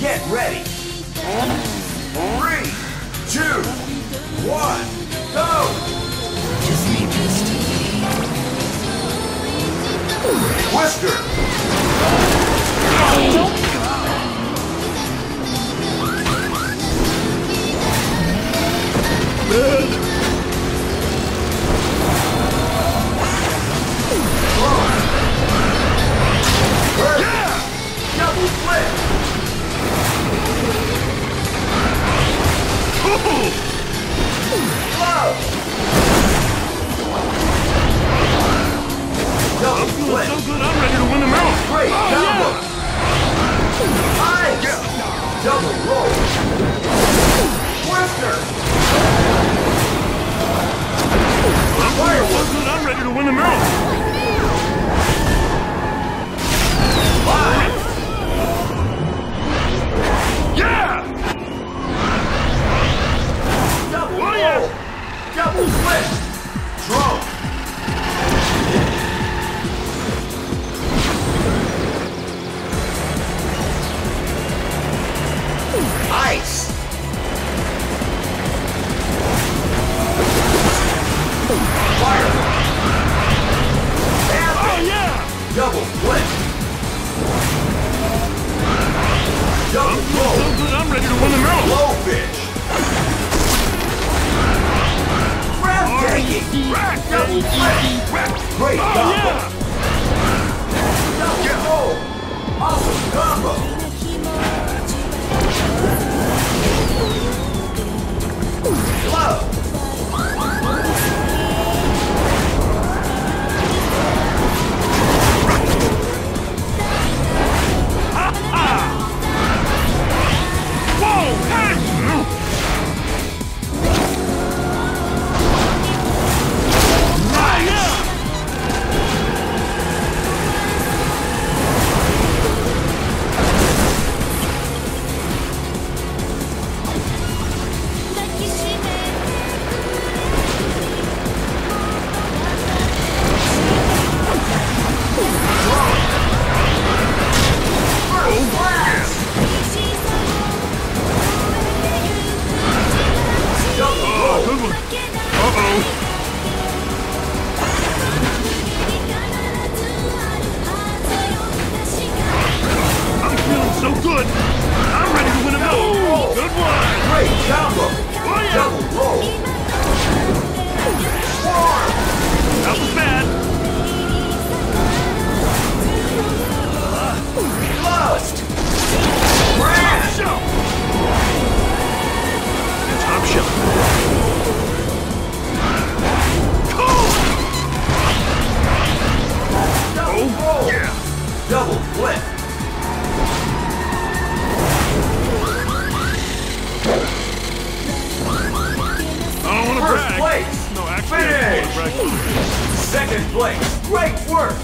Get ready. Three, two, one, go! Whoa! No, you feel so good, I'm ready to win a Ice! Uh-oh. so good! I'm ready to win a medal! Oh, good one! Great combo! Oh. Double roll! War! That was bad! Lost! Top Crash! Top shelf! Second place. Great work.